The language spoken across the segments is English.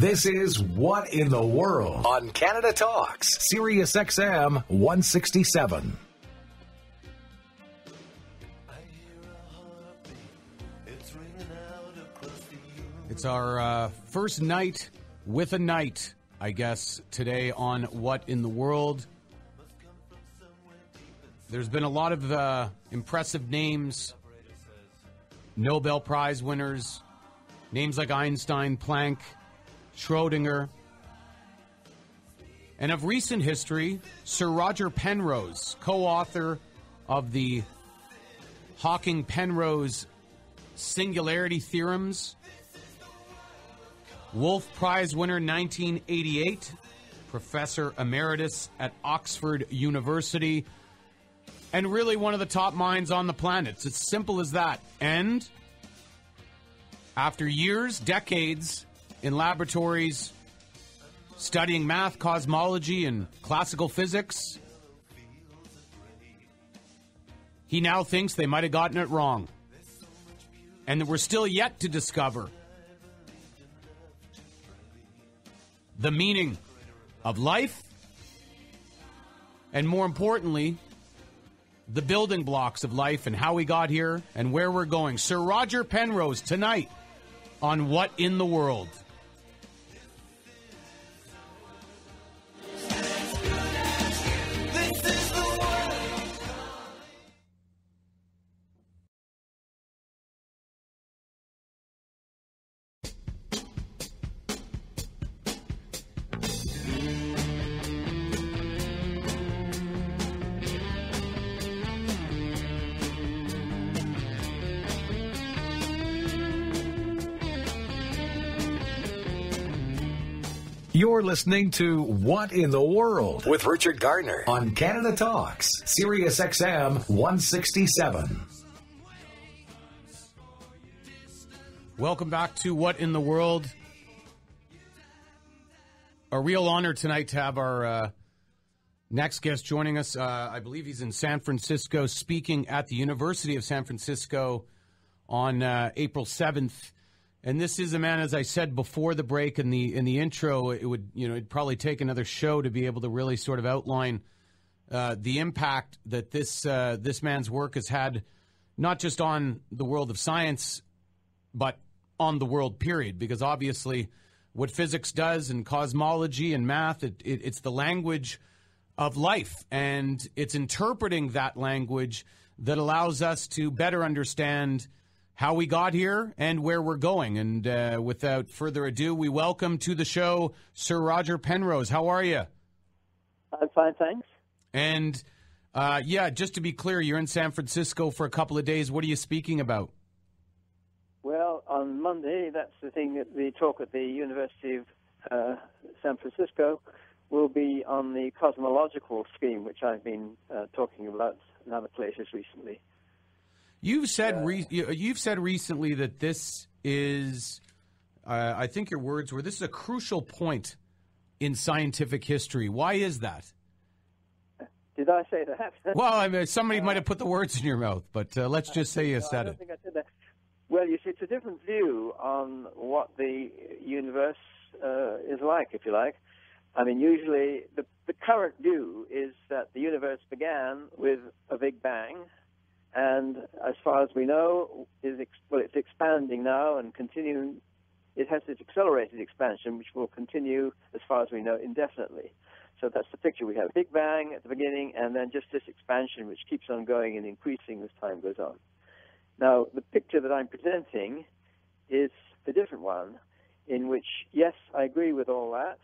This is What in the World on Canada Talks, Sirius XM 167. It's our uh, first night with a knight, I guess, today on What in the World. There's been a lot of uh, impressive names, Nobel Prize winners, names like Einstein, Planck, Schrodinger. And of recent history, Sir Roger Penrose, co author of the Hawking Penrose singularity theorems, Wolf Prize winner 1988, professor emeritus at Oxford University, and really one of the top minds on the planet. It's as simple as that. And after years, decades in laboratories studying math, cosmology, and classical physics, he now thinks they might have gotten it wrong. And that we're still yet to discover the meaning of life, and more importantly, the building blocks of life and how we got here and where we're going. Sir Roger Penrose tonight on What in the World. You're listening to What in the World with Richard Garner on Canada Talks, Sirius XM 167. Welcome back to What in the World. A real honor tonight to have our uh, next guest joining us. Uh, I believe he's in San Francisco speaking at the University of San Francisco on uh, April 7th. And this is a man, as I said before the break in the in the intro, it would you know it'd probably take another show to be able to really sort of outline uh, the impact that this uh, this man's work has had, not just on the world of science, but on the world period. Because obviously, what physics does and cosmology and math, it, it, it's the language of life, and it's interpreting that language that allows us to better understand how we got here and where we're going. And uh, without further ado, we welcome to the show Sir Roger Penrose. How are you? I'm fine, thanks. And uh, yeah, just to be clear, you're in San Francisco for a couple of days. What are you speaking about? Well, on Monday, that's the thing that the talk at the University of uh, San Francisco will be on the cosmological scheme, which I've been uh, talking about in other places recently. You've said re- you've said recently that this is, uh, I think your words were, this is a crucial point in scientific history. Why is that? Did I say that? well, I mean, somebody might have put the words in your mouth, but uh, let's just say you said it. Said. Well, you see, it's a different view on what the universe uh, is like, if you like. I mean, usually the, the current view is that the universe began with a big bang, and as far as we know, is ex- well, it's expanding now and continuing. It has this accelerated expansion, which will continue, as far as we know, indefinitely. So that's the picture. We have a big bang at the beginning, and then just this expansion, which keeps on going and increasing as time goes on. Now, the picture that I'm presenting is the different one, in which, yes, I agree with all that,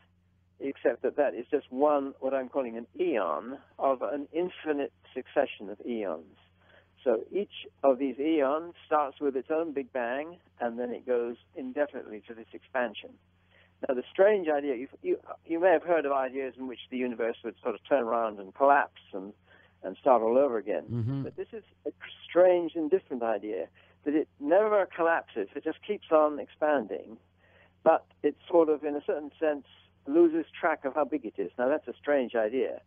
except that that is just one, what I'm calling an eon, of an infinite succession of eons. So each of these eons starts with its own Big Bang, and then it goes indefinitely to this expansion. Now, the strange idea, you, you, you may have heard of ideas in which the universe would sort of turn around and collapse and, and start all over again. Mm-hmm. But this is a strange and different idea, that it never collapses, it just keeps on expanding, but it sort of, in a certain sense, loses track of how big it is. Now, that's a strange idea,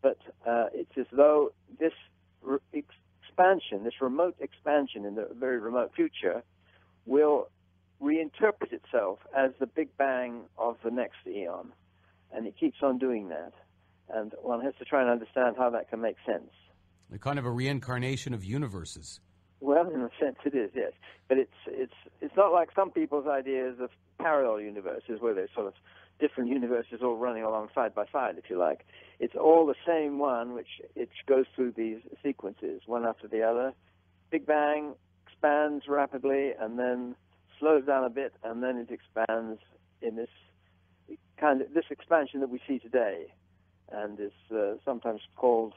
but uh, it's as though this expansion, this remote expansion in the very remote future, will reinterpret itself as the Big Bang of the next eon. And it keeps on doing that. And one has to try and understand how that can make sense. A kind of a reincarnation of universes. Well, in a sense, it is, yes. But it's it's it's not like some people's ideas of parallel universes, where there's sort of different universes all running along side by side, if you like. It's all the same one, which it goes through these sequences, one after the other. Big Bang expands rapidly, and then slows down a bit, and then it expands in this kind of this expansion that we see today, and is uh, sometimes called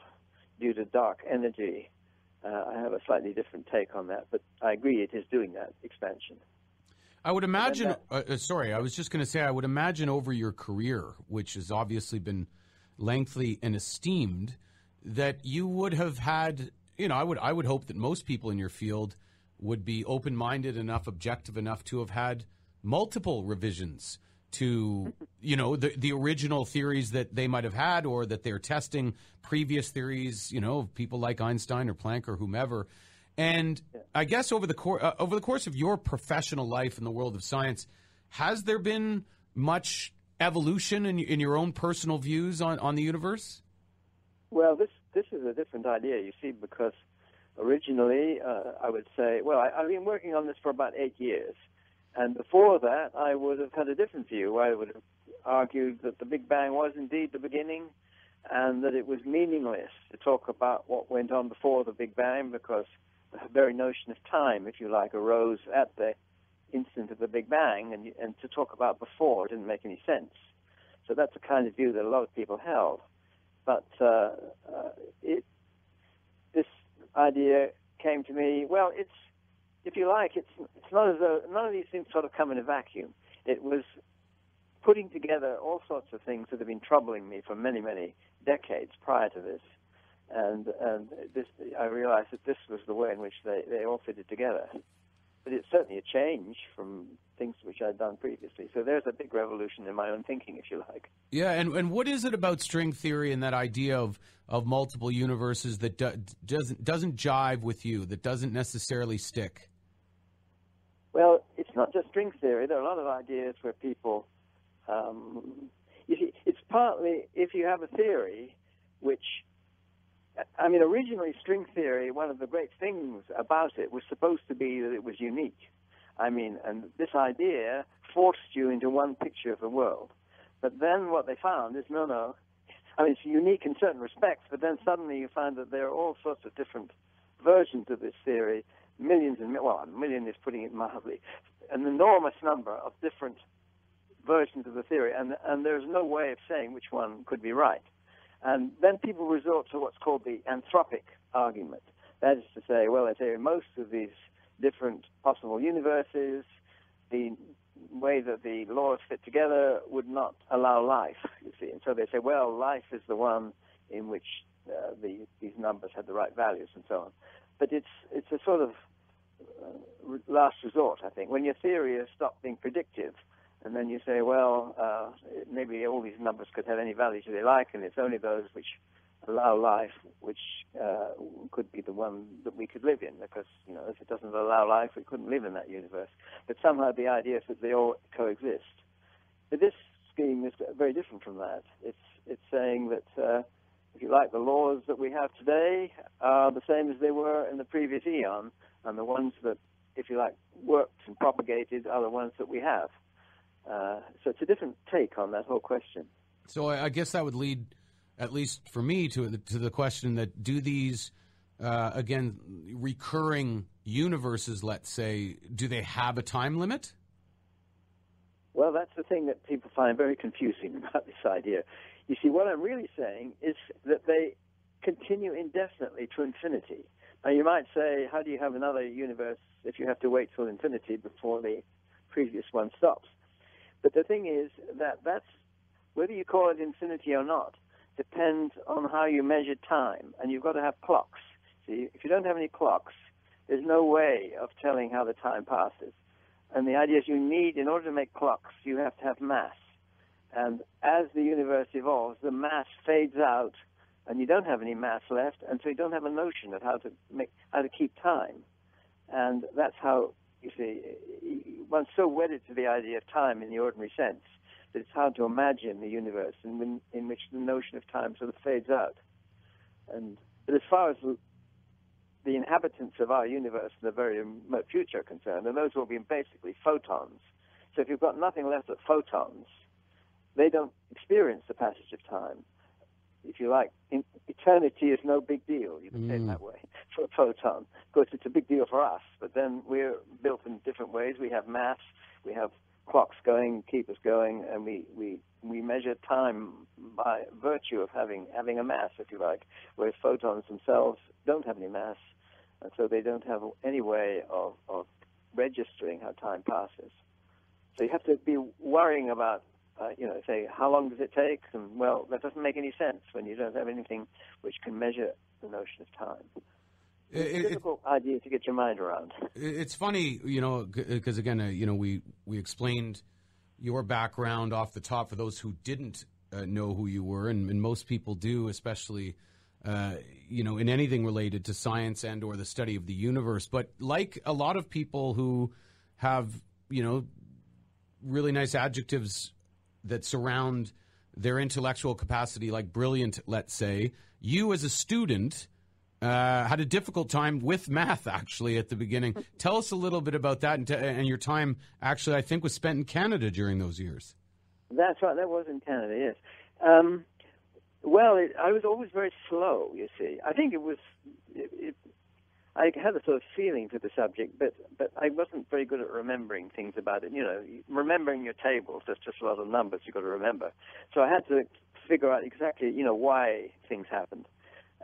due to dark energy. Uh, I have a slightly different take on that, but I agree it is doing that expansion. I would imagine. That, uh, uh, sorry, I was just going to say. I would imagine over your career, which has obviously been lengthy and esteemed, that you would have had. You know, I would. I would hope that most people in your field would be open-minded enough, objective enough to have had multiple revisions to you know the the original theories that they might have had or that they're testing previous theories you know of people like Einstein or Planck or whomever and I guess over the course uh, over the course of your professional life in the world of science has there been much evolution in in your own personal views on on the universe well this this is a different idea you see because originally, uh, I would say, well, I, have been working on this for about eight years. And before that, I would have had a different view. I would have argued that the Big Bang was indeed the beginning and that it was meaningless to talk about what went on before the Big Bang because very notion of time, if you like, arose at the instant of the Big Bang, and, and to talk about before didn't make any sense. So that's the kind of view that a lot of people held. But uh, uh, it, this idea came to me. Well, it's if you like, it's it's not as though none of these things sort of come in a vacuum. It was putting together all sorts of things that have been troubling me for many, many decades prior to this, and and this I realized that this was the way in which they they all fitted together. But it's certainly a change from things which I'd done previously. So there's a big revolution in my own thinking, if you like. Yeah, and, and what is it about string theory and that idea of, of multiple universes that do, doesn't doesn't jive with you, that doesn't necessarily stick? Well, it's not just string theory. There are a lot of ideas where people, um, you see, it's partly if you have a theory which I mean, originally, string theory, one of the great things about it was supposed to be that it was unique. I mean, and this idea forced you into one picture of the world. But then what they found is no, no. I mean, it's unique in certain respects, but then suddenly you find that there are all sorts of different versions of this theory, millions and well, a million is putting it mildly, an enormous number of different versions of the theory, and and there's no way of saying which one could be right. And then people resort to what's called the anthropic argument. That is to say, well, they say most of these different possible universes, the way that the laws fit together would not allow life, you see. And so they say, well, life is the one in which uh, the, these numbers had the right values and so on. But it's, it's a sort of uh, last resort, I think. When your theory has stopped being predictive, and then you say, well, uh, maybe all these numbers could have any values they like, and it's only those which allow life, which uh, could be the one that we could live in, because you know if it doesn't allow life, we couldn't live in that universe. But somehow the idea is that they all coexist. But this scheme is very different from that. It's it's saying that uh, if you like, the laws that we have today are the same as they were in the previous eon, and the ones that, if you like, worked and propagated are the ones that we have. Uh, so it's a different take on that whole question. So I guess that would lead, at least for me, to to the question that do these uh, again recurring universes, let's say, do they have a time limit? Well, that's the thing that people find very confusing about this idea. You see, what I'm really saying is that they continue indefinitely to infinity. Now, you might say, how do you have another universe if you have to wait till infinity before the previous one stops? But the thing is that that's whether you call it infinity or not depends on how you measure time, and you've got to have clocks. See, if you don't have any clocks, there's no way of telling how the time passes. And the idea is you need, in order to make clocks, you have to have mass. And as the universe evolves, the mass fades out, and you don't have any mass left, and so you don't have a notion of how to make how to keep time. And that's how You see, one's so wedded to the idea of time in the ordinary sense that it's hard to imagine the universe in, in which the notion of time sort of fades out. And but as far as the inhabitants of our universe in the very remote future are concerned, and those will be basically photons. So if you've got nothing left but photons, they don't experience the passage of time. If you like, eternity is no big deal. You can mm. say it that way for a photon. Of course, it's a big deal for us, but then we're built in different ways. We have mass, we have clocks going, keep us going, and we, we, we measure time by virtue of having, having a mass, if you like, whereas photons themselves don't have any mass, and so they don't have any way of, of registering how time passes. So you have to be worrying about, uh, you know, say, how long does it take? And, well, that doesn't make any sense when you don't have anything which can measure the notion of time. It's a difficult it, idea to get your mind around. It's funny, you know, because again, uh, you know, we we explained your background off the top for those who didn't uh, know who you were, and, and most people do, especially. Uh, you know, in anything related to science and or the study of the universe, but like a lot of people who have, you know, really nice adjectives that surround their intellectual capacity, like brilliant, let's say, you as a student uh, had a difficult time with math actually at the beginning. Tell us a little bit about that and, t- and, your time. Actually, I think was spent in Canada during those years. That's right. That was in Canada. Yes. Um, well, it, I was always very slow. You see, I think it was. It, it, I had a sort of feeling for the subject, but but I wasn't very good at remembering things about it. You know, remembering your tables. There's just a lot of numbers you've got to remember. So I had to figure out exactly, you know, why things happened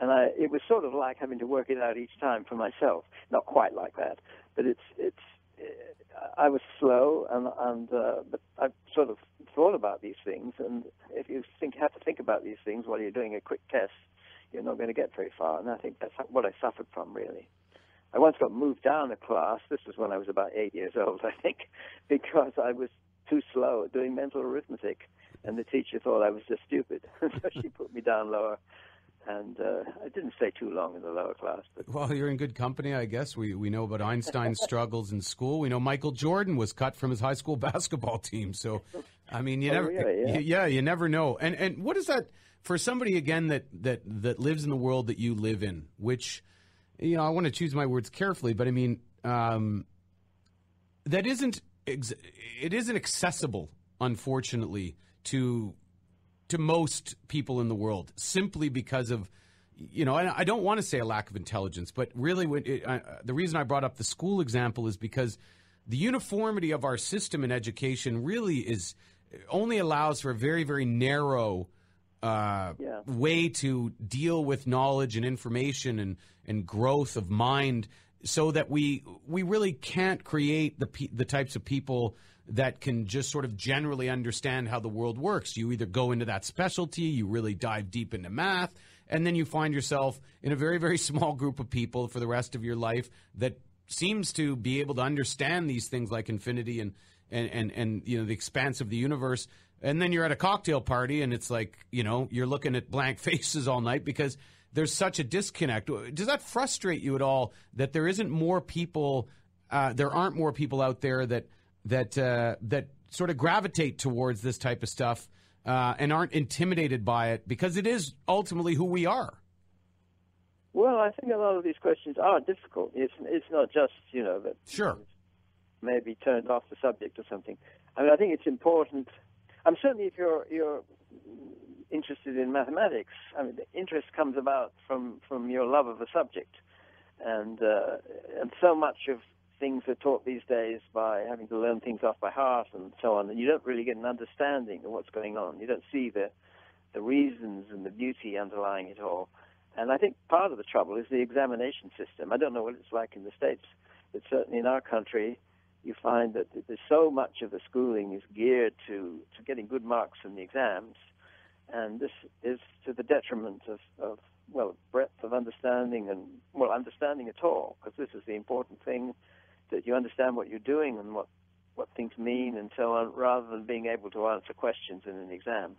and I, it was sort of like having to work it out each time for myself. Not quite like that, but it's it's. Uh, I was slow, and and uh, but I sort of thought about these things. And if you think have to think about these things while you're doing a quick test, you're not going to get very far. And I think that's what I suffered from really. I once got moved down a class. This was when I was about eight years old, I think, because I was too slow at doing mental arithmetic, and the teacher thought I was just stupid, so she put me down lower and uh, I didn't stay too long in the lower class. But well, you're in good company, I guess. We we know about Einstein's struggles in school. We know Michael Jordan was cut from his high school basketball team. So, I mean, you oh, never, really? yeah. yeah, you never know. And and what is that for somebody again that that that lives in the world that you live in? Which, you know, I want to choose my words carefully, but I mean, um, that isn't ex- it isn't accessible, unfortunately, to to most people in the world simply because of you know I don't want to say a lack of intelligence, but really it, uh, the reason I brought up the school example is because the uniformity of our system in education really is only allows for a very very narrow uh, yeah. way to deal with knowledge and information and and growth of mind so that we we really can't create the the types of people that can just sort of generally understand how the world works. You either go into that specialty, you really dive deep into math, and then you find yourself in a very, very small group of people for the rest of your life that seems to be able to understand these things like infinity and and and, and you know the expanse of the universe. And then you're at a cocktail party and it's like, you know, you're looking at blank faces all night because there's such a disconnect. Does that frustrate you at all that there isn't more people, uh, there aren't more people out there that that uh, that sort of gravitate towards this type of stuff uh, and aren't intimidated by it because it is ultimately who we are. Well, I think a lot of these questions are difficult. It's it's not just you know that sure maybe turned off the subject or something. I mean, I think it's important. I'm certainly if you're you're interested in mathematics. I mean, the interest comes about from from your love of the subject, and uh, and so much of things are taught these days by having to learn things off by heart and so on, and you don't really get an understanding of what's going on. You don't see the the reasons and the beauty underlying it all. And I think part of the trouble is the examination system. I don't know what it's like in the States, but certainly in our country, you find that there's so much of the schooling is geared to, to getting good marks in the exams, and this is to the detriment of, of well, breadth of understanding and, well, understanding at all, because this is the important thing that you understand what you're doing and what, what things mean and so on, rather than being able to answer questions in an exam.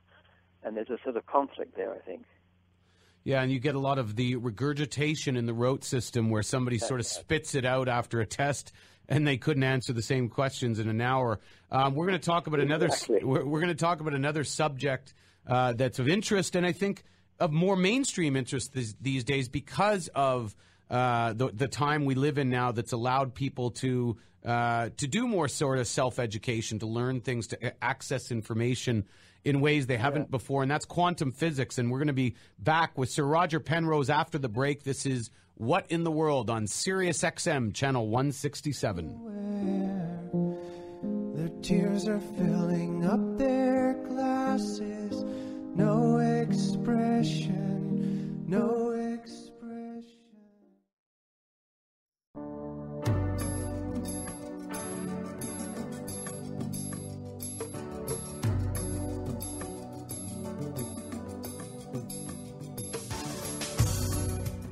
And there's a sort of conflict there, I think. Yeah, and you get a lot of the regurgitation in the rote system where somebody sort of spits it out after a test and they couldn't answer the same questions in an hour. Um, we're going to talk about another. Exactly. We're, we're going to talk about another subject uh, that's of interest, and I think of more mainstream interest these, these days because of uh, the the time we live in now. That's allowed people to uh, to do more sort of self education, to learn things, to access information in ways they haven't before, and that's quantum physics. And we're going to be back with Sir Roger Penrose after the break. This is What in the World on Sirius XM, channel 167. Their tears are filling up their glasses. No expression, no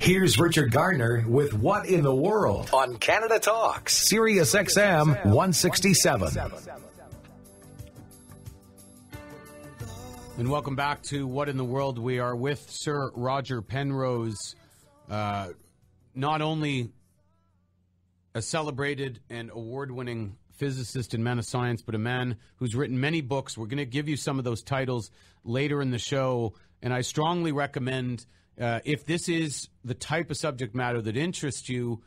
Here's Richard Garner with What in the World on Canada Talks, Sirius XM 167. And welcome back to What in the World. We are with Sir Roger Penrose, uh, not only a celebrated and award winning physicist and man of science, but a man who's written many books. We're going to give you some of those titles later in the show. And I strongly recommend uh, if this is the type of subject matter that interests you,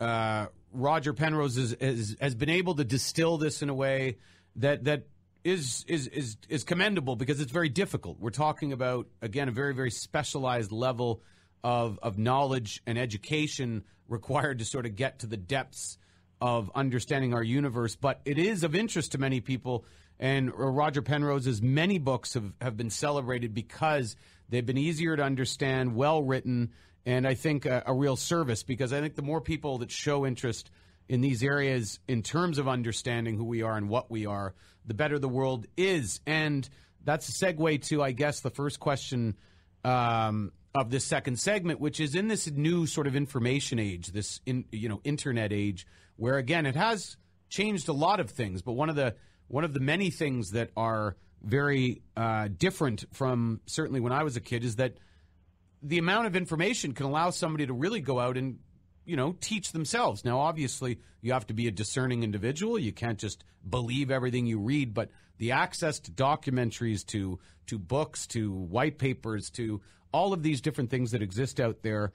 uh, Roger Penrose is, is, has been able to distill this in a way that that is is is is commendable because it's very difficult. We're talking about again a very very specialized level of of knowledge and education required to sort of get to the depths of understanding our universe. But it is of interest to many people, and Roger Penrose's many books have have been celebrated because they've been easier to understand, well written, and I think a, a real service because I think the more people that show interest in these areas in terms of understanding who we are and what we are, the better the world is. And that's a segue to, I guess, the first question um, of this second segment, which is in this new sort of information age, this in, you know internet age, where again it has changed a lot of things, but one of the one of the many things that are very uh, different from certainly when I was a kid is that the amount of information can allow somebody to really go out and you know teach themselves. Now obviously you have to be a discerning individual. You can't just believe everything you read but the access to documentaries to to books to white papers to all of these different things that exist out there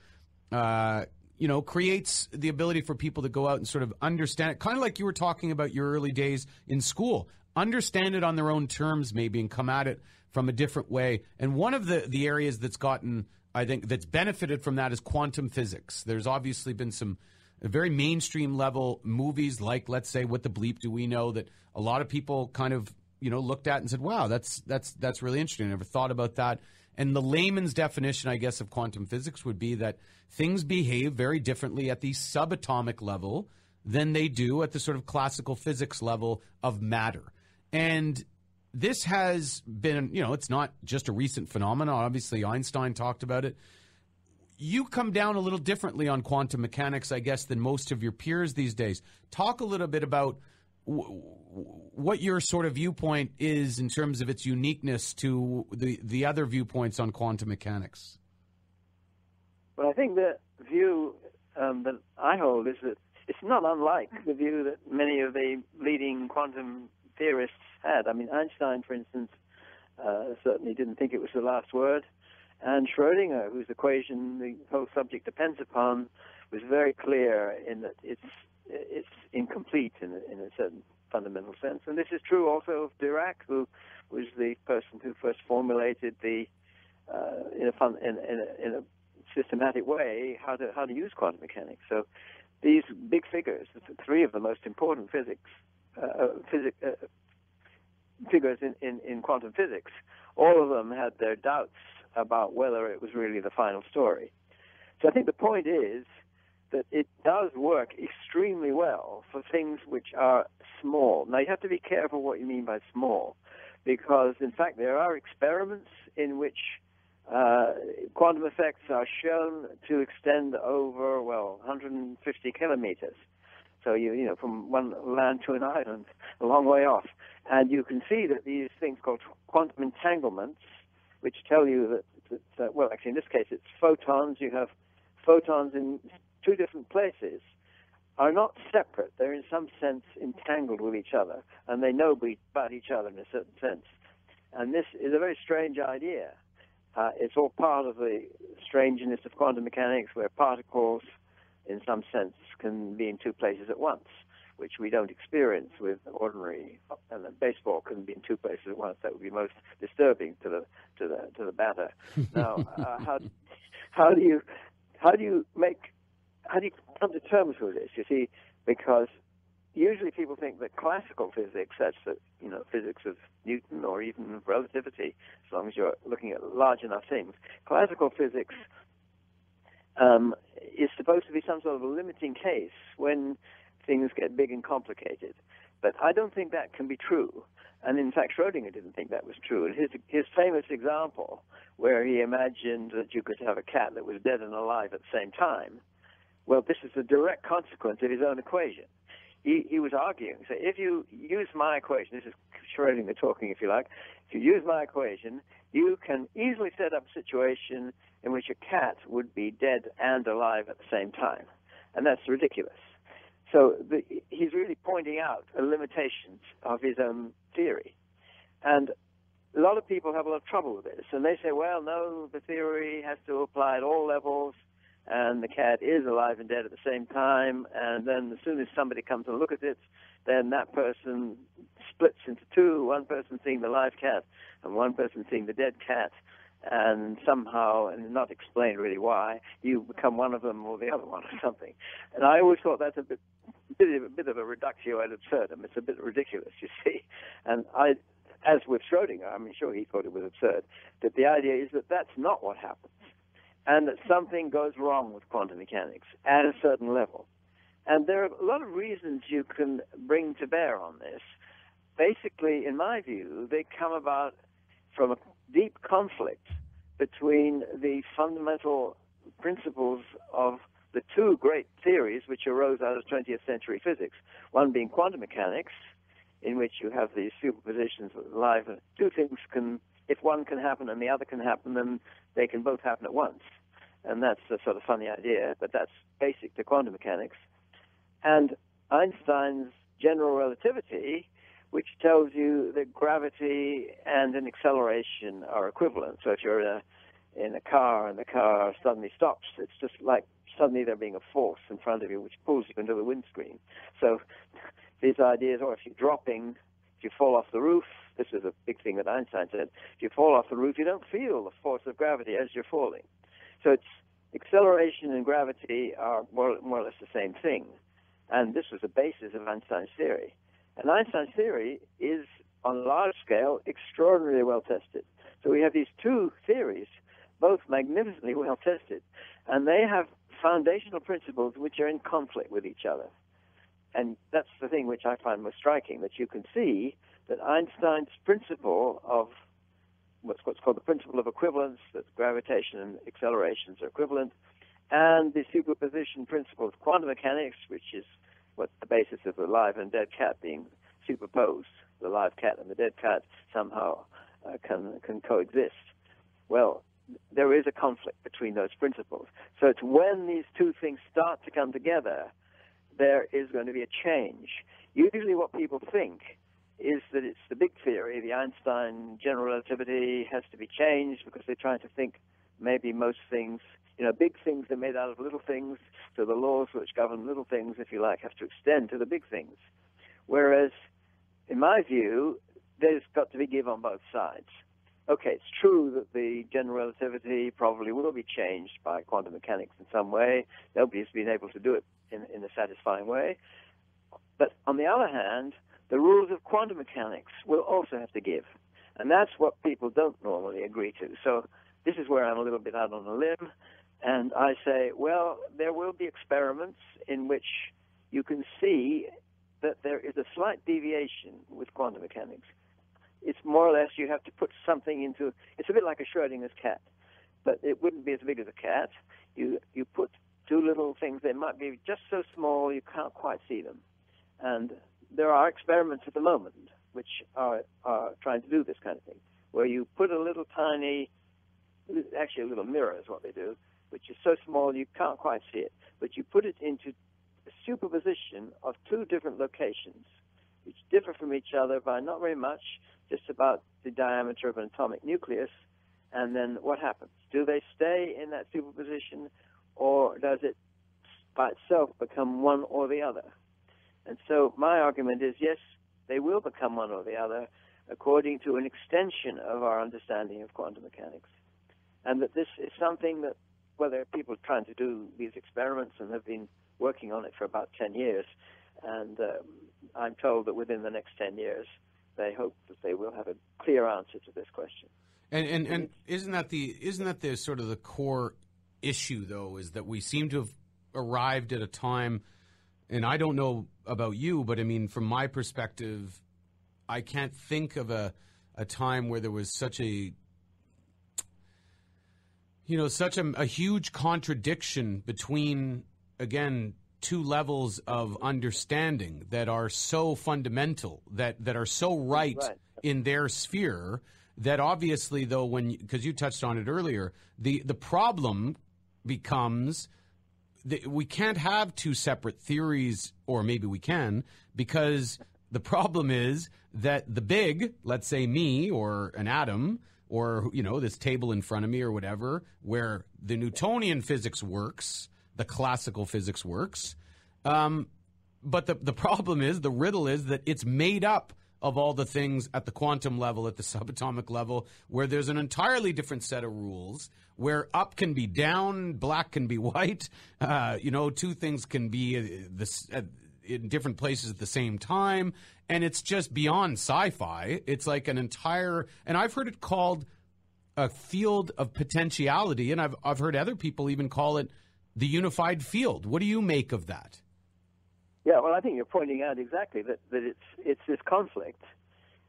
uh, you know creates the ability for people to go out and sort of understand it. Kind of like you were talking about your early days in school understand it on their own terms maybe and come at it from a different way. And one of the the areas that's gotten I think that's benefited from that is quantum physics. There's obviously been some very mainstream level movies like let's say what the bleep do we know that a lot of people kind of you know looked at and said wow that's that's that's really interesting. I never thought about that. And the layman's definition I guess of quantum physics would be that things behave very differently at the subatomic level than they do at the sort of classical physics level of matter and this has been, you know, it's not just a recent phenomenon. Obviously, Einstein talked about it. You come down a little differently on quantum mechanics, I guess, than most of your peers these days. Talk a little bit about w- what your sort of viewpoint is in terms of its uniqueness to the, the other viewpoints on quantum mechanics. Well, I think the view um, that I hold is that it's not unlike the view that many of the leading quantum theorists had. I mean, Einstein, for instance, uh, certainly didn't think it was the last word. And Schrodinger, whose equation the whole subject depends upon, was very clear in that it's it's incomplete in a, in a certain fundamental sense. And this is true also of Dirac, who was the person who first formulated the uh, in a fun in, in, a, in a systematic way how to how to use quantum mechanics. So these big figures, three of the most important physics uh, physics uh, figures in, in, in quantum physics, all of them had their doubts about whether it was really the final story. So I think the point is that it does work extremely well for things which are small. Now you have to be careful what you mean by small, because in fact there are experiments in which uh, quantum effects are shown to extend over well 150 kilometers. So you you know from one land to an island, a long way off, and you can see that these things called quantum entanglements, which tell you that, that well actually in this case it's photons. You have photons in two different places, are not separate. They're in some sense entangled with each other, and they know about each other in a certain sense. And this is a very strange idea. Uh, it's all part of the strangeness of quantum mechanics, where particles, in some sense, can be in two places at once, which we don't experience with ordinary. And baseball can be in two places at once. That would be most disturbing to the to the to the batter. now, uh, how how do you how do you make how do you come to terms with this? You see, because usually people think that classical physics, that's the you know physics of Newton or even relativity, as long as you're looking at large enough things, classical physics um, is supposed to be some sort of a limiting case when things get big and complicated. But I don't think that can be true. And in fact, Schrodinger didn't think that was true. And his, his famous example, where he imagined that you could have a cat that was dead and alive at the same time, well, this is a direct consequence of his own equation. He, he was arguing, so if you use my equation, this is Schrodinger talking, if you like, if you use my equation, you can easily set up a situation in which a cat would be dead and alive at the same time. And that's ridiculous. So the, he's really pointing out the limitations of his own theory. And a lot of people have a lot of trouble with this. And they say, well, no, the theory has to apply at all levels, and the cat is alive and dead at the same time. And then as soon as somebody comes and look at it, then that person splits into two, one person seeing the live cat and one person seeing the dead cat and somehow, and not explained really why, you become one of them or the other one or something. And I always thought that's a bit, bit a bit of a reductio ad absurdum. It's a bit ridiculous, you see. And I, as with Schrodinger, I'm sure he thought it was absurd, that the idea is that that's not what happens, and that something goes wrong with quantum mechanics at a certain level. And there are a lot of reasons you can bring to bear on this. Basically, in my view, they come about from a deep conflict between the fundamental principles of the two great theories which arose out of 20th century physics, one being quantum mechanics, in which you have these superpositions of live. Two things can, if one can happen and the other can happen, then they can both happen at once. And that's a sort of funny idea, but that's basic to quantum mechanics. And Einstein's general relativity, which tells you that gravity and an acceleration are equivalent. So if you're in a, in a car and the car suddenly stops, it's just like suddenly there being a force in front of you which pulls you into the windscreen. So these ideas, or if you're dropping, if you fall off the roof, this is a big thing that Einstein said, if you fall off the roof, you don't feel the force of gravity as you're falling. So it's acceleration and gravity are more, more or less the same thing. And this was the basis of Einstein's theory. And Einstein's theory is, on a large scale, extraordinarily well tested. So we have these two theories, both magnificently well tested, and they have foundational principles which are in conflict with each other. And that's the thing which I find most striking, that you can see that Einstein's principle of what's, what's called the principle of equivalence, that gravitation and accelerations are equivalent, and the superposition principle of quantum mechanics, which is what's the basis of the live and dead cat being superposed. The live cat and the dead cat somehow uh, can can coexist. Well, there is a conflict between those principles. So it's when these two things start to come together, there is going to be a change. Usually, what people think is that it's the big theory, the Einstein general relativity, has to be changed because they're trying to think maybe most things you know, big things are made out of little things, so the laws which govern little things, if you like, have to extend to the big things. Whereas, in my view, there's got to be give on both sides. Okay, it's true that the general relativity probably will be changed by quantum mechanics in some way. Nobody's been able to do it in, in a satisfying way. But on the other hand, the rules of quantum mechanics will also have to give. And that's what people don't normally agree to. So this is where I'm a little bit out on a limb. And I say, well, there will be experiments in which you can see that there is a slight deviation with quantum mechanics. It's more or less you have to put something into. It's a bit like a Schrodinger's cat, but it wouldn't be as big as a cat. You you put two little things. They might be just so small you can't quite see them. And there are experiments at the moment which are are trying to do this kind of thing, where you put a little tiny, actually a little mirror is what they do, which is so small you can't quite see it. But you put it into a superposition of two different locations, which differ from each other by not very much, just about the diameter of an atomic nucleus. And then what happens? Do they stay in that superposition, or does it by itself become one or the other? And so my argument is yes, they will become one or the other according to an extension of our understanding of quantum mechanics. And that this is something that, well, there are people trying to do these experiments and have been working on it for about 10 years. And um, I'm told that within the next 10 years, they hope that they will have a clear answer to this question. And and, and isn't that the isn't that the sort of the core issue though is that we seem to have arrived at a time and I don't know about you but I mean from my perspective I can't think of a a time where there was such a you know such a, a huge contradiction between again two levels of understanding that are so fundamental that that are so right, Right. in their sphere that obviously though when because you touched on it earlier the the problem becomes we can't have two separate theories or maybe we can because the problem is that the big let's say me or an atom or you know this table in front of me or whatever where the newtonian physics works the classical physics works um, but the, the problem is, the riddle is that it's made up of all the things at the quantum level, at the subatomic level, where there's an entirely different set of rules, where up can be down, black can be white, uh, you know, two things can be uh, uh, in different places at the same time. And it's just beyond sci fi. It's like an entire, and I've heard it called a field of potentiality, and I've, I've heard other people even call it the unified field. What do you make of that? Yeah, well, I think you're pointing out exactly that, that it's, it's this conflict,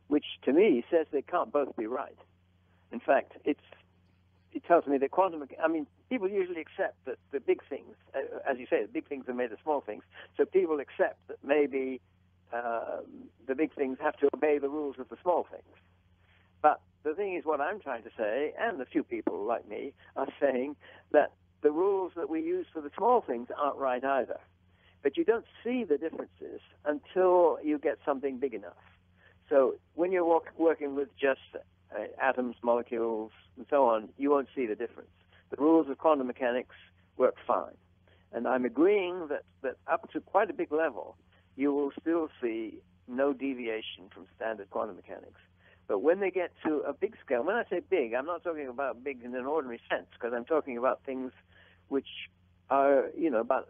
which to me says they can't both be right. In fact, it's, it tells me that quantum, I mean, people usually accept that the big things, uh, as you say, the big things are made of small things. So people accept that maybe um the big things have to obey the rules of the small things. But the thing is, what I'm trying to say, and a few people like me are saying that the rules that we use for the small things aren't right either. But you don't see the differences until you get something big enough. So when you're walk, working with just uh, atoms, molecules, and so on, you won't see the difference. The rules of quantum mechanics work fine. And I'm agreeing that, that up to quite a big level, you will still see no deviation from standard quantum mechanics. But when they get to a big scale, when I say big, I'm not talking about big in an ordinary sense, because I'm talking about things which are, you know, about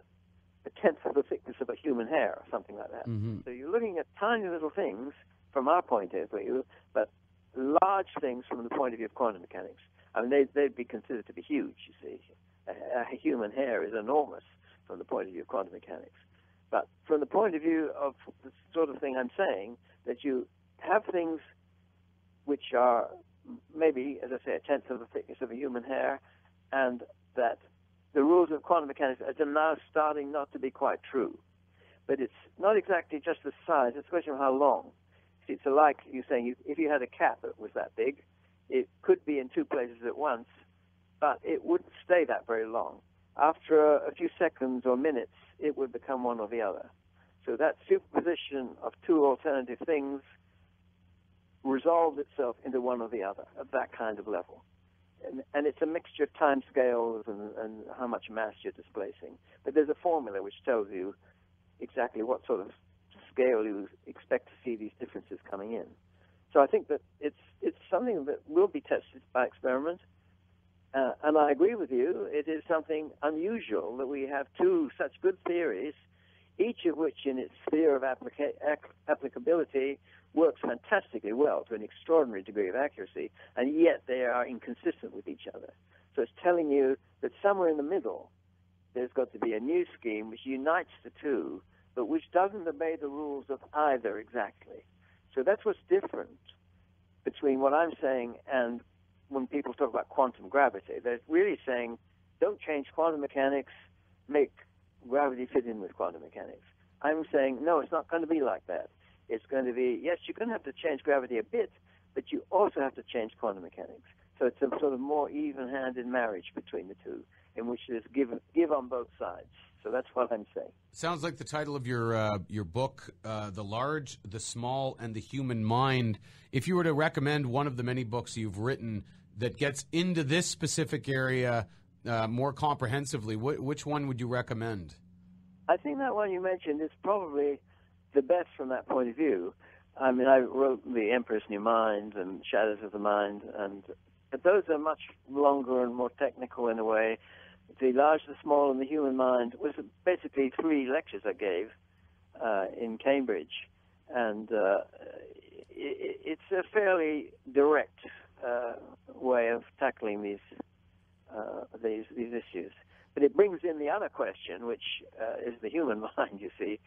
a tenth of the thickness of a human hair or something like that. Mm-hmm. So you're looking at tiny little things from our point of view, but large things from the point of view of quantum mechanics. I mean, they, they'd be considered to be huge, you see. A, a human hair is enormous from the point of view of quantum mechanics. But from the point of view of the sort of thing I'm saying, that you have things which are maybe, as I say, a tenth of the thickness of a human hair, and that the rules of quantum mechanics are now starting not to be quite true. But it's not exactly just the size, it's a question of how long. See, It's like you're saying, you- if you had a cat that was that big, it could be in two places at once, but it wouldn't stay that very long. After a, a few seconds or minutes, it would become one or the other. So that superposition of two alternative things resolves itself into one or the other at that kind of level. And, and it's a mixture of time scales and, and how much mass you're displacing. But there's a formula which tells you exactly what sort of scale you expect to see these differences coming in. So I think that it's it's something that will be tested by experiment. Uh, and I agree with you. It is something unusual that we have two such good theories, each of which, in its sphere of applica- applicability, works fantastically well to an extraordinary degree of accuracy, and yet they are inconsistent with each other. So it's telling you that somewhere in the middle, there's got to be a new scheme which unites the two, but which doesn't obey the rules of either exactly. So that's what's different between what I'm saying and when people talk about quantum gravity. They're really saying, don't change quantum mechanics, make gravity fit in with quantum mechanics. I'm saying, no, it's not going to be like that. It's going to be, yes, you're going to have to change gravity a bit, but you also have to change quantum mechanics. So it's a sort of more even-handed marriage between the two, in which there's give give on both sides. So that's what I'm saying. Sounds like the title of your uh, your book, uh, "The Large, the Small, and the Human Mind." If you were to recommend one of the many books you've written that gets into this specific area uh, more comprehensively, wh- which one would you recommend? I think that one you mentioned is probably the best from that point of view. I mean, I wrote The Emperor's New Mind and Shadows of the Mind, and those are much longer and more technical in a way. The Large, the Small, and the Human Mind was basically three lectures I gave uh, in Cambridge, and uh, it, it's a fairly direct uh, way of tackling these uh, these these issues. But it brings in the other question, which uh, is the human mind. You see,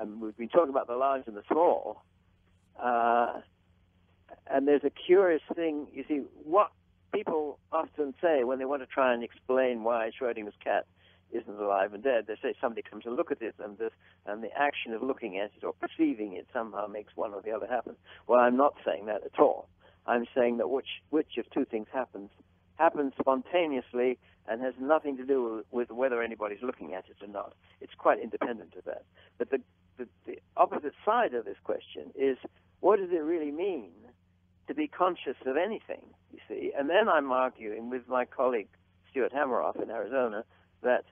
um, we've been talking about the large and the small, uh, and there's a curious thing. You see, what people often say when they want to try and explain why Schrodinger's cat isn't alive and dead, they say somebody comes to look at it, and the and the action of looking at it or perceiving it somehow makes one or the other happen. Well, I'm not saying that at all. I'm saying that which which of two things happens happens spontaneously and has nothing to do with whether anybody's looking at it or not. It's quite independent of that. But the, the, the opposite side of this question is what does it really mean to be conscious of anything, you see? And then I'm arguing with my colleague Stuart Hameroff in Arizona that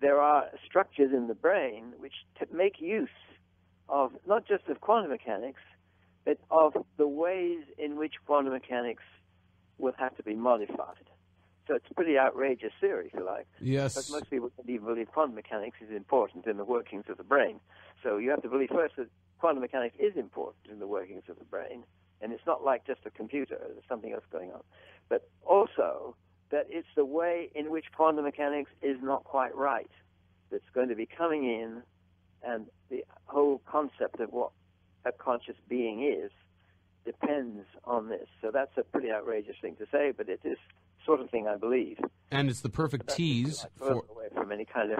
there are structures in the brain which make use of not just of quantum mechanics, but of the ways in which quantum mechanics will have to be modified. So it's a pretty outrageous theory, if you like. Yes. But most people don't even believe quantum mechanics is important in the workings of the brain. So you have to believe first that quantum mechanics is important in the workings of the brain, and it's not like just a computer. There's something else going on. But also that it's the way in which quantum mechanics is not quite right that's going to be coming in, and the whole concept of what a conscious being is depends on this. So that's a pretty outrageous thing to say, but it is sort of thing I believe. And it's the perfect tease for away from any kind of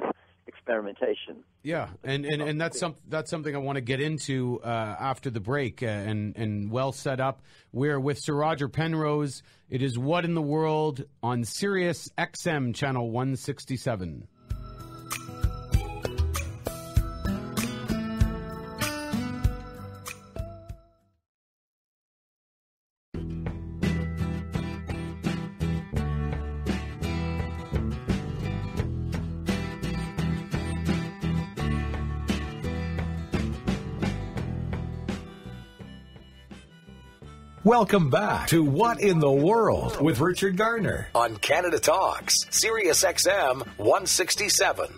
experimentation. Yeah, and and, and that's some that's something I want to get into uh, after the break, uh, and and well set up. We're with Sir Roger Penrose. It is what in the world on Sirius XM channel one sixty seven. Welcome back to What in the World with Richard Garner on Canada Talks, Sirius XM 167.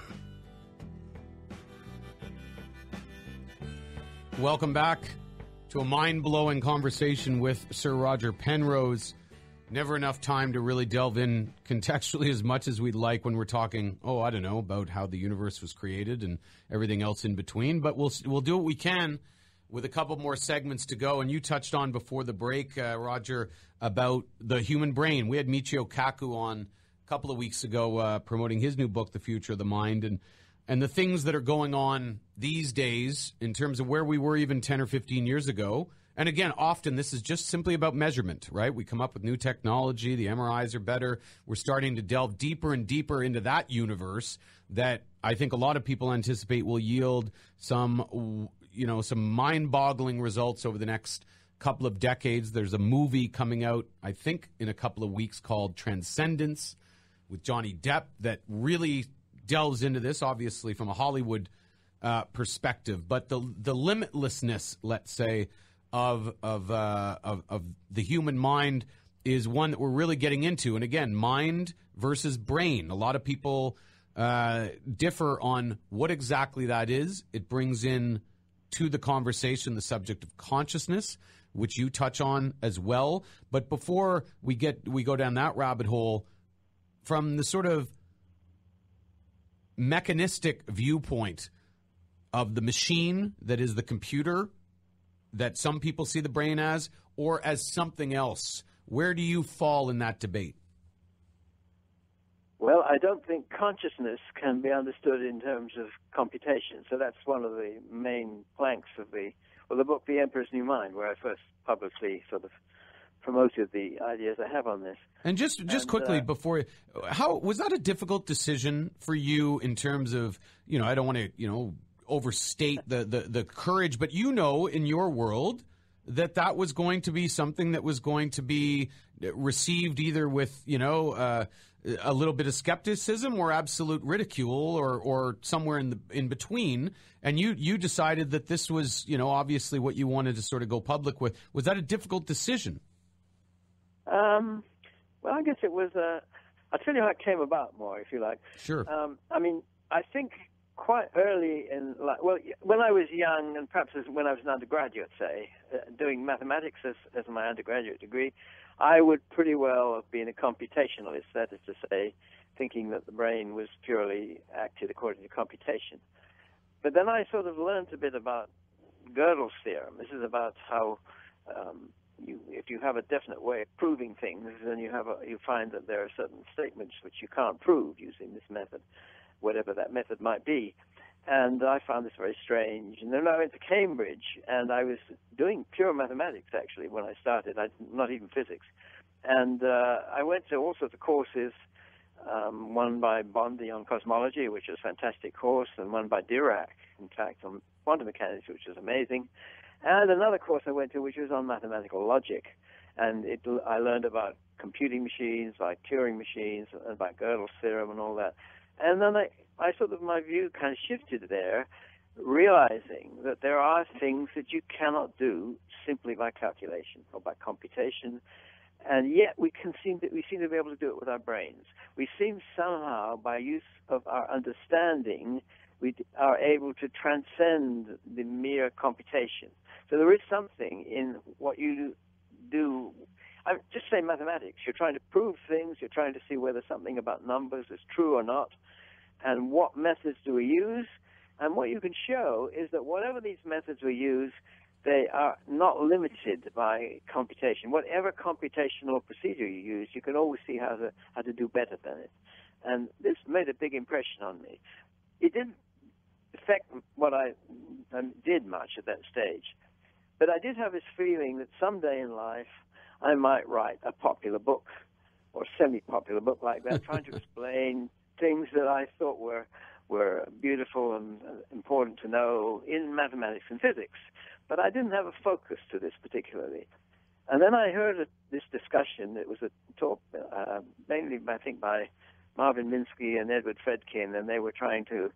Welcome back to a mind blowing conversation with Sir Roger Penrose. Never enough time to really delve in contextually as much as we'd like when we're talking, oh, I don't know, about how the universe was created and everything else in between. But we'll we'll do what we can with a couple more segments to go. And you touched on before the break, uh, Roger, about the human brain. We had Michio Kaku on a couple of weeks ago uh, promoting his new book, The Future of the Mind, and and the things that are going on these days in terms of where we were even 10 or 15 years ago. And again, often this is just simply about measurement, right? We come up with new technology, the MRIs are better. We're starting to delve deeper and deeper into that universe that I think a lot of people anticipate will yield some you know some mind-boggling results over the next couple of decades. There's a movie coming out, I think, in a couple of weeks called Transcendence with Johnny Depp that really delves into this, obviously from a Hollywood uh, perspective, but the the limitlessness, let's say, of of, uh, of of the human mind is one that we're really getting into. And again, mind versus brain. A lot of people uh, differ on what exactly that is. It brings in to the conversation the subject of consciousness, which you touch on as well. But before we get we go down that rabbit hole, from the sort of mechanistic viewpoint of the machine that is the computer that some people see the brain as, or as something else, where do you fall in that debate? I don't think consciousness can be understood in terms of computation. So that's one of the main planks of the well, the book *The Emperor's New Mind*, where I first publicly sort of promoted the ideas I have on this. And just just And, quickly uh, before, how was that a difficult decision for you in terms of you know I don't want to you know overstate the, the the courage, but you know in your world that that was going to be something that was going to be received either with you know uh, a little bit of skepticism or absolute ridicule or or somewhere in the in between and you you decided that this was you know obviously what you wanted to sort of go public with was that a difficult decision Um, well, I guess it was. Uh, I'll tell you how it came about more, if you like. sure Um, I mean, I think quite early in life, well, when I was young, and perhaps as, when I was an undergraduate, say, uh, doing mathematics as, as my undergraduate degree, I would pretty well have been a computationalist, that is to say, thinking that the brain was purely acted according to computation. But then I sort of learned a bit about Gödel's theorem. This is about how um, you, if you have a definite way of proving things, then you have a, you find that there are certain statements which you can't prove using this method, whatever that method might be. And I found this very strange. And then I went to Cambridge, and I was doing pure mathematics actually when I started. I not even physics. And uh, I went to all sorts of courses. Um, one by Bondi on cosmology, which was a fantastic course, and one by Dirac, in fact, on quantum mechanics, which was amazing. And another course I went to, which was on mathematical logic, and it, I learned about computing machines, like Turing machines, and about Gödel's theorem and all that. And then I, I sort of my view kind of shifted there, realizing that there are things that you cannot do simply by calculation or by computation, and yet we can seem to, we seem to be able to do it with our brains. We seem somehow, by use of our understanding, we are able to transcend the mere computation. So there is something in what you do. I just say mathematics. You're trying to prove things. You're trying to see whether something about numbers is true or not, and what methods do we use. And what you can show is that whatever these methods we use, they are not limited by computation. Whatever computational procedure you use, you can always see how to how to do better than it. And this made a big impression on me. It didn't affect what I um, did much at that stage, but I did have this feeling that someday in life I might write a popular book or semi-popular book like that, trying to explain things that I thought were were beautiful and uh, important to know in mathematics and physics. But I didn't have a focus to this particularly. And then I heard a, this discussion. It was a talk, uh, mainly I think by Marvin Minsky and Edward Fredkin, and they were trying to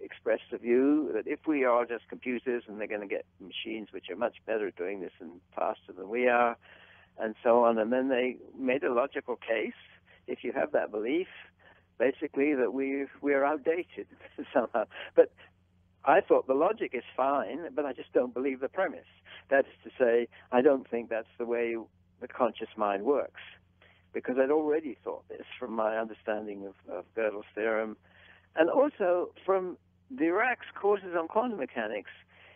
express the view that if we are just computers and they're going to get machines which are much better at doing this and faster than we are, and so on. And then they made a logical case. If you have that belief, basically that we we are outdated somehow. But I thought the logic is fine, but I just don't believe the premise. That is to say, I don't think that's the way the conscious mind works, because I'd already thought this from my understanding of, of Gödel's theorem, and also from Dirac's courses on quantum mechanics.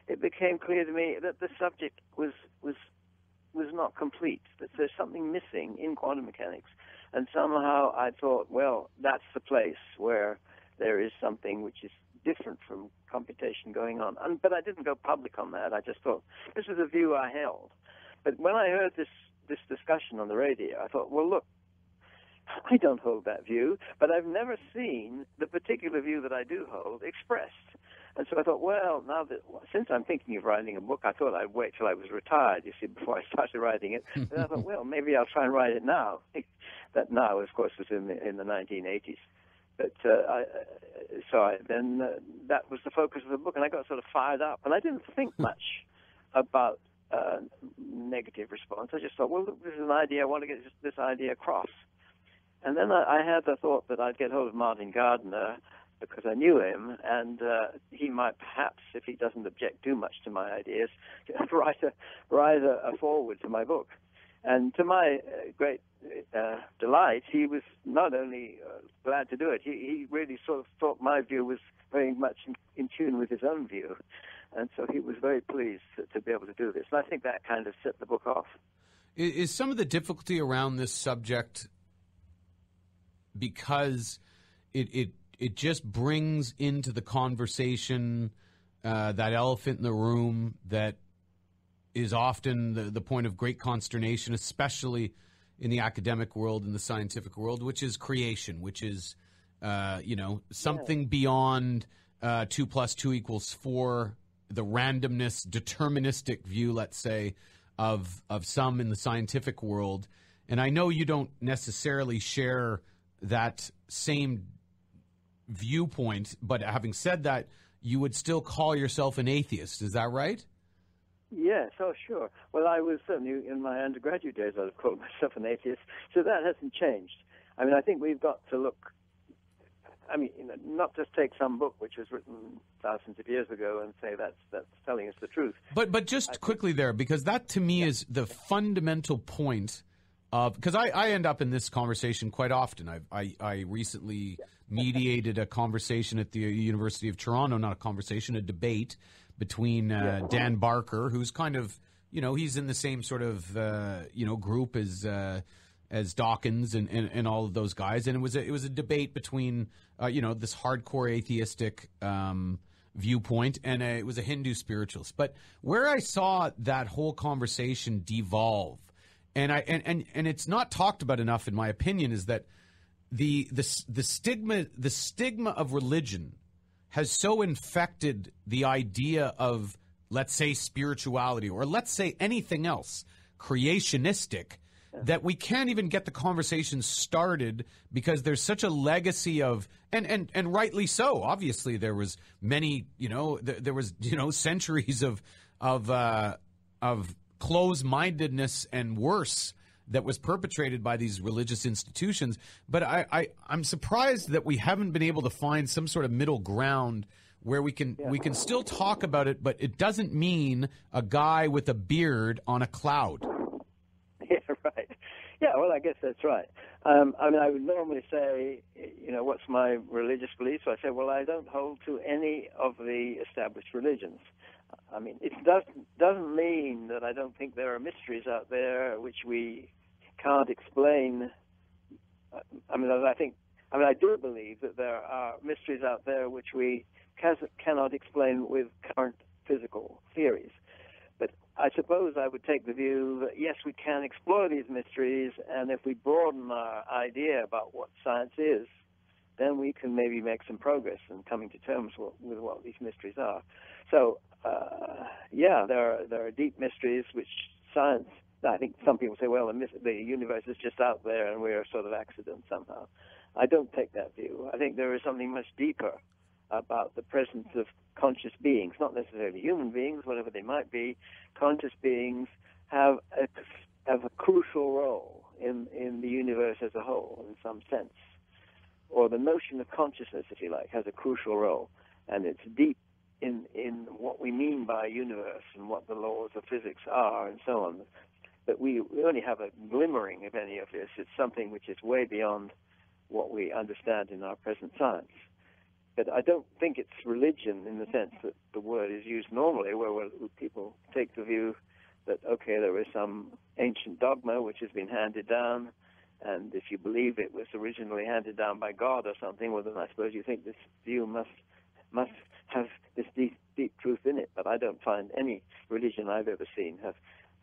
It became clear to me that the subject was was was not complete. That there's something missing in quantum mechanics, and somehow I thought, well, that's the place where there is something which is different from computation going on. And, but I didn't go public on that. I just thought this was a view I held. But when I heard this this discussion on the radio, I thought, well, look, I don't hold that view, but I've never seen the particular view that I do hold expressed. And so I thought, well, now that since I'm thinking of writing a book, I thought I'd wait till I was retired, you see, before I started writing it. and I thought, well, maybe I'll try and write it now. that now, of course, was in the in the 1980s. But uh, I, so I, then uh, that was the focus of the book, and I got sort of fired up. And I didn't think much about uh, negative response. I just thought, well, look, this is an idea. I want to get this, this idea across. And then I, I had the thought that I'd get hold of Martin Gardner because I knew him, and uh, he might perhaps, if he doesn't object too much to my ideas, write a write a, a forward to my book. And to my uh, great uh, delight, he was not only uh, glad to do it, he, he really sort of thought my view was very much in, in tune with his own view. And so he was very pleased to, to be able to do this. And I think that kind of set the book off. Is, is some of the difficulty around this subject because it it it just brings into the conversation uh, that elephant in the room that is often the, the point of great consternation, especially in the academic world and the scientific world, which is creation, which is uh, you know something yeah. beyond uh, two plus two equals four, the randomness, deterministic view, let's say, of of some in the scientific world. And I know you don't necessarily share that same viewpoint, but having said that, you would still call yourself an atheist. Is that right? Yes, oh sure. Well, I was certainly in my undergraduate days. I would call myself an atheist, so that hasn't changed. I mean, I think we've got to look. I mean, you know, not just take some book which was written thousands of years ago and say that's that's telling us the truth. But but just I quickly think, there, because that to me yeah. is the fundamental point of because I, I end up in this conversation quite often. I've, I, I recently mediated a conversation at the University of Toronto, not a conversation, a debate between uh, yeah. Dan Barker, who's kind of you know he's in the same sort of uh, you know group as uh, as Dawkins and, and, and, all of those guys, and it was a, it was a debate between uh, you know this hardcore atheistic um, viewpoint and a, it was a Hindu spiritualist. But where I saw that whole conversation devolve, and I and, and, and it's not talked about enough, in my opinion, is that the the the stigma the stigma of religion has so infected the idea of, let's say, spirituality or let's say anything else creationistic that we can't even get the conversation started because there's such a legacy of and and and rightly so. Obviously there was many you know th- there was you know centuries of of uh, of closed-mindedness and worse that was perpetrated by these religious institutions. But I, I I'm surprised that we haven't been able to find some sort of middle ground where we can yeah. we can still talk about it, but it doesn't mean a guy with a beard on a cloud. Yeah, right. Yeah, well, I guess that's right. Um, I mean, I would normally say, you know, what's my religious belief? So I say, well, I don't hold to any of the established religions. I mean, it doesn't doesn't mean that I don't think there are mysteries out there which we can't explain. I mean, I think, I mean, I do believe that there are mysteries out there which we cannot explain with current physical theories. But I suppose I would take the view that yes, we can explore these mysteries, and if we broaden our idea about what science is, then we can maybe make some progress in coming to terms with, with what these mysteries are. So, uh, yeah, there are there are deep mysteries which science I think some people say, well, the universe is just out there and we're a sort of accident somehow. I don't take that view. I think there is something much deeper about the presence of conscious beings, not necessarily human beings, whatever they might be. Conscious beings have a, have a crucial role in, in the universe as a whole, in some sense. Or the notion of consciousness, if you like, has a crucial role. And it's deep in, in what we mean by universe and what the laws of physics are and so on but we, only have a glimmering of any of this. It's something which is way beyond what we understand in our present science. But I don't think it's religion in the sense that the word is used normally, where people take the view that, okay, there is some ancient dogma which has been handed down, and if you believe it was originally handed down by God or something, well, then I suppose you think this view must must have this deep, deep truth in it. But I don't find any religion I've ever seen have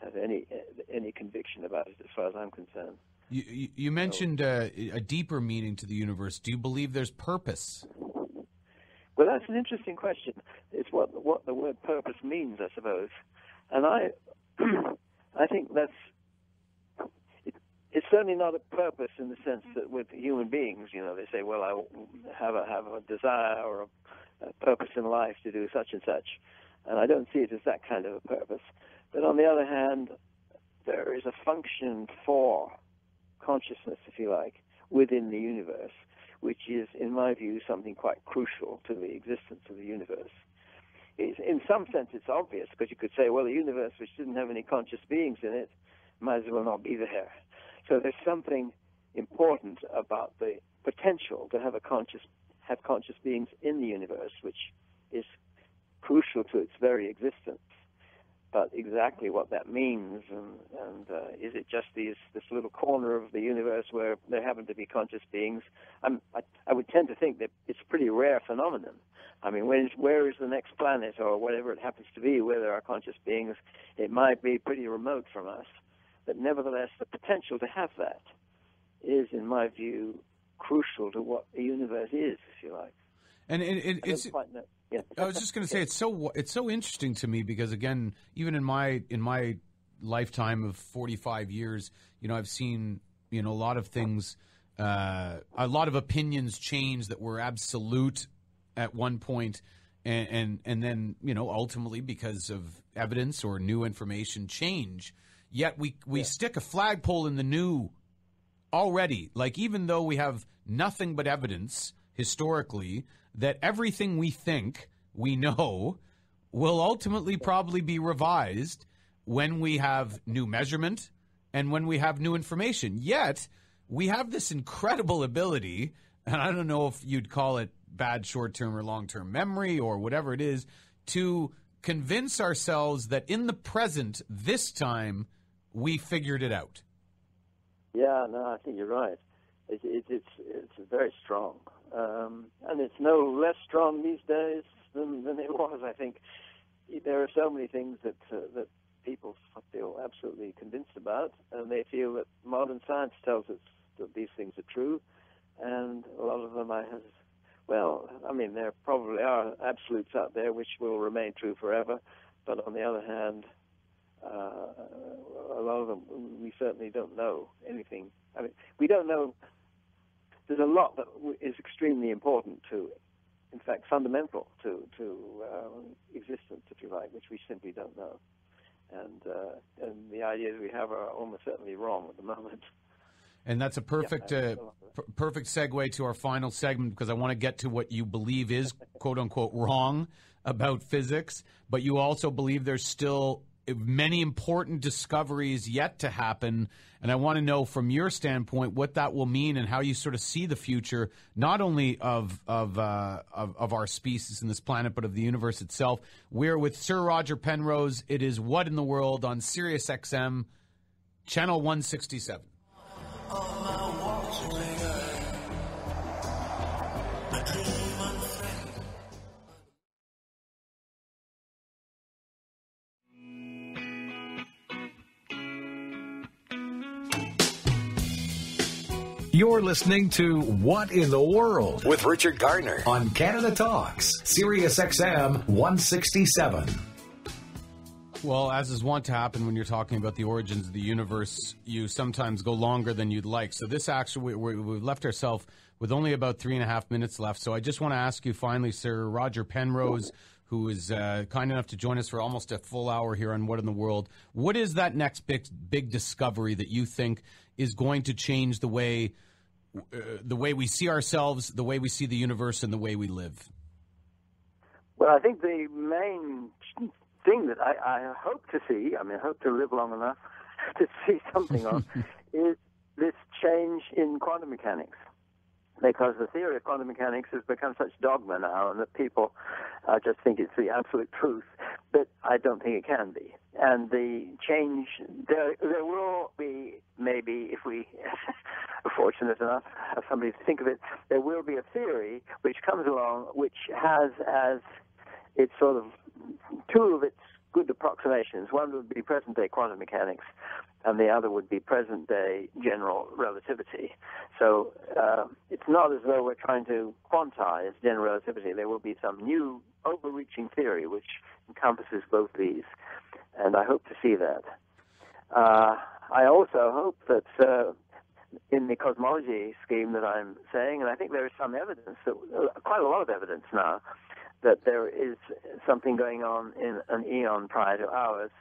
have any any conviction about it, as far as I'm concerned. You, you mentioned uh, a deeper meaning to the universe. Do you believe there's purpose? Well, that's an interesting question. It's what what the word purpose means, I suppose, and I I think that's it's certainly not a purpose in the sense that with human beings, you know, they say, well, I have a have a desire or a, a purpose in life to do such and such, and I don't see it as that kind of a purpose. But on the other hand, there is a function for consciousness, if you like, within the universe, which is, in my view, something quite crucial to the existence of the universe. It's, in some sense, it's obvious because you could say, well, the universe which didn't have any conscious beings in it might as well not be there. So there's something important about the potential to have a conscious have conscious beings in the universe, which is crucial to its very existence. But exactly what that means, and, and uh, is it just these this little corner of the universe where there happen to be conscious beings? I'm, I, I would tend to think that it's a pretty rare phenomenon. I mean, where is, where is the next planet or whatever it happens to be where there are conscious beings? It might be pretty remote from us, but nevertheless, the potential to have that is, in my view, crucial to what the universe is, if you like. And it, it, it's. Yeah. I was just going to say it's so it's so interesting to me because again, even in my in my lifetime of 45 years, you know, I've seen you know a lot of things, uh, a lot of opinions change that were absolute at one point, and, and and then you know ultimately because of evidence or new information change. Yet we we Yeah. stick a flagpole in the new already. Like even though we have nothing but evidence historically that everything we think we know will ultimately probably be revised when we have new measurement and when we have new information. Yet we have this incredible ability, and I don't know if you'd call it bad short term or long term memory or whatever it is, to convince ourselves that in the present, this time, we figured it out. Yeah, no, I think you're right. It, it, it's it's very strong, um, and it's no less strong these days than, than it was. I think there are so many things that uh, that people feel absolutely convinced about, and they feel that modern science tells us that these things are true, and a lot of them I have. Well, I mean, there probably are absolutes out there which will remain true forever, but on the other hand, uh, a lot of them we certainly don't know anything. I mean, we don't know. There's a lot that is extremely important to, in fact, fundamental to to uh, existence, if you like, which we simply don't know. And uh, and the ideas we have are almost certainly wrong at the moment. And that's a perfect, Yeah, uh, perfect segue to our final segment because I want to get to what you believe is quote unquote wrong about physics, but you also believe there's still many important discoveries yet to happen. And I want to know from your standpoint what that will mean and how you sort of see the future, not only of of, uh, of of our species in this planet, but of the universe itself. We're with Sir Roger Penrose. It is What in the World on Sirius XM, channel 167. You're listening to What in the World with Richard Garner on Canada Talks, Sirius XM 167. Well, as is wont to happen when you're talking about the origins of the universe, you sometimes go longer than you'd like. So this actually, we, we've left ourselves with only about three and a half minutes left. So I just want to ask you finally, Sir Roger Penrose, who is uh, kind enough to join us for almost a full hour here on What in the World. What is that next big, big discovery that you think is going to change the way, uh, the way we see ourselves, the way we see the universe, and the way we live? Well, I think the main thing that I, I hope to see, I mean, I hope to live long enough to see something of, is this change in quantum mechanics. Because the theory of quantum mechanics has become such dogma now, and that people uh, just think it's the absolute truth, but I don't think it can be. And the change, there, there will be maybe, if we are fortunate enough, somebody to think of it, there will be a theory which comes along which has as its sort of two of its good approximations. One would be present day quantum mechanics, and the other would be present day general relativity. So uh, it's not as though we're trying to quantize general relativity. There will be some new overreaching theory which encompasses both these, and I hope to see that. Uh, I also hope that uh, in the cosmology scheme that I'm saying, and I think there is some evidence, that, uh, quite a lot of evidence now, that there is something going on in an eon prior to ours,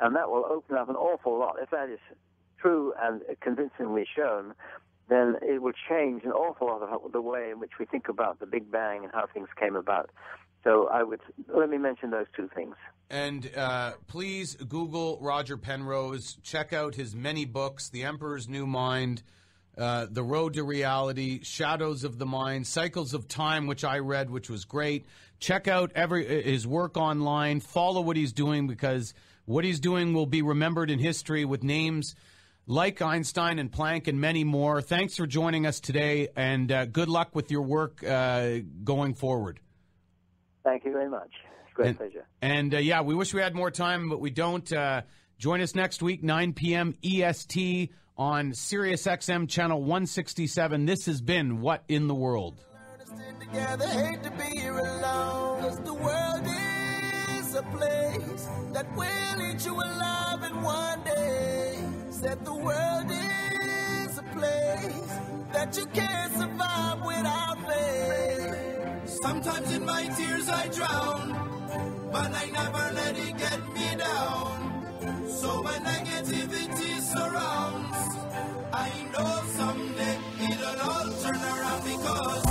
and that will open up an awful lot. If that is true and convincingly shown, then it will change an awful lot of the way in which we think about the Big Bang and how things came about. So I would let me mention those two things. And uh, please Google Roger Penrose. Check out his many books: The Emperor's New Mind, uh, The Road to Reality, Shadows of the Mind, Cycles of Time, which I read, which was great. Check out every his work online. Follow what he's doing because What he's doing will be remembered in history with names like Einstein and Planck and many more. Thanks for joining us today, and uh, good luck with your work uh, going forward. Thank you very much. It's great and, pleasure. And uh, yeah, we wish we had more time, but we don't. Uh, join us next week, 9 p.m. EST on Sirius XM channel 167. This has been What in the World. a place that will eat you alive in one day. Said the world is a place that you can't survive without faith. Sometimes in my tears I drown, but I never let so when negativity surrounds, I know someday it'll all turn around because.